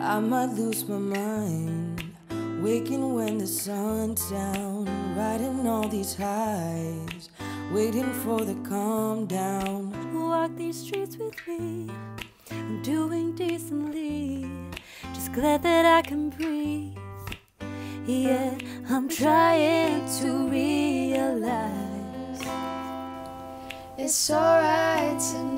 I might lose my mind. Waking when the sun's down, riding all these highs, waiting for the calm down. Walk these streets with me, I'm doing decently. Just glad that I can breathe. Yeah, I'm trying to realize it's alright to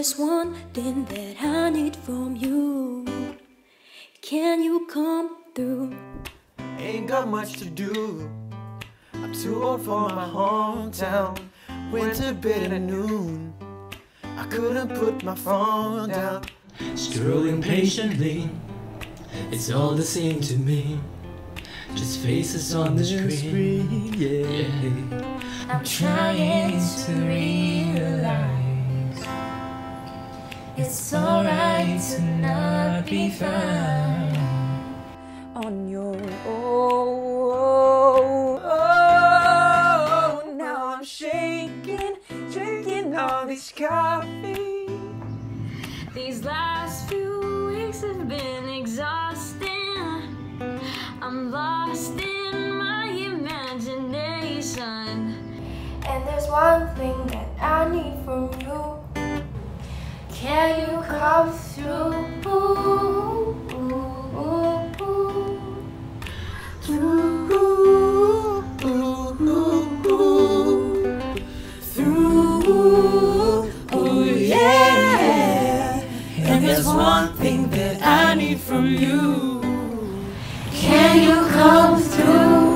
there's one thing that I need from you. Can you come through? Ain't got much to do. I'm too old for my hometown. Went to bed at noon. I couldn't put my phone down. Scrolling patiently, it's all the same to me. Just faces on the screen. Yeah. I'm trying to realize it's alright to not be fine on your own. Oh, now I'm shaking, drinking all this coffee. These last few weeks have been exhausting. I'm lost in my imagination. Can you come through? Ooh, ooh, ooh, through, through, yeah. And there's one thing that I need from you. Can you come through?